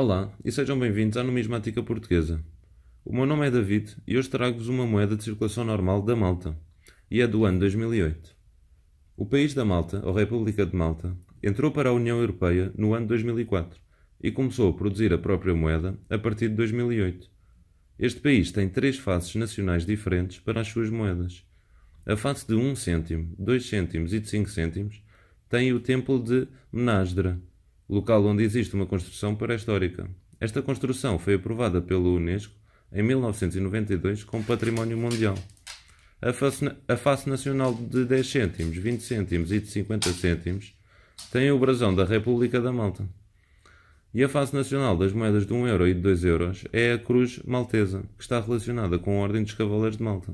Olá e sejam bem-vindos à Numismática Portuguesa. O meu nome é David e hoje trago-vos uma moeda de circulação normal da Malta e é do ano 2008. O país da Malta, ou República de Malta, entrou para a União Europeia no ano 2004 e começou a produzir a própria moeda a partir de 2008. Este país tem três faces nacionais diferentes para as suas moedas. A face de 1 cêntimo, 2 cêntimos e de 5 cêntimos tem o Templo de Menasdra, local onde existe uma construção pré-histórica. Esta construção foi aprovada pelo Unesco em 1992 como Património Mundial. A face, a face nacional de 10 cêntimos, 20 cêntimos e de 50 cêntimos tem o brasão da República da Malta. E a face nacional das moedas de 1 euro e de 2 euros é a cruz maltesa, que está relacionada com a Ordem dos Cavaleiros de Malta.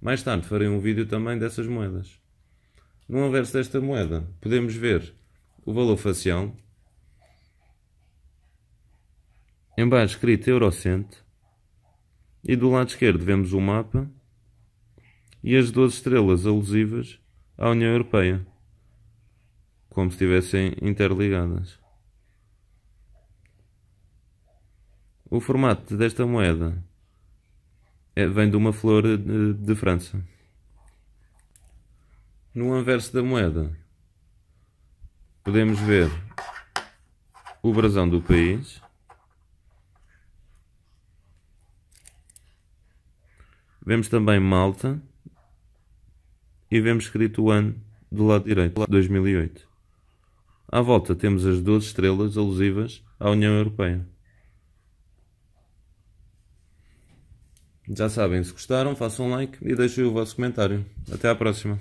Mais tarde farei um vídeo também dessas moedas. No anverso desta moeda podemos ver o valor facial, embaixo escrito Eurocent, e do lado esquerdo vemos o mapa e as 12 estrelas alusivas à União Europeia, como se estivessem interligadas. O formato desta moeda é, vem de uma flor de França. No anverso da moeda podemos ver o brasão do país. Vemos também Malta e vemos escrito o ano do lado direito, 2008. À volta temos as 12 estrelas alusivas à União Europeia. Já sabem, se gostaram, façam um like e deixem o vosso comentário. Até à próxima.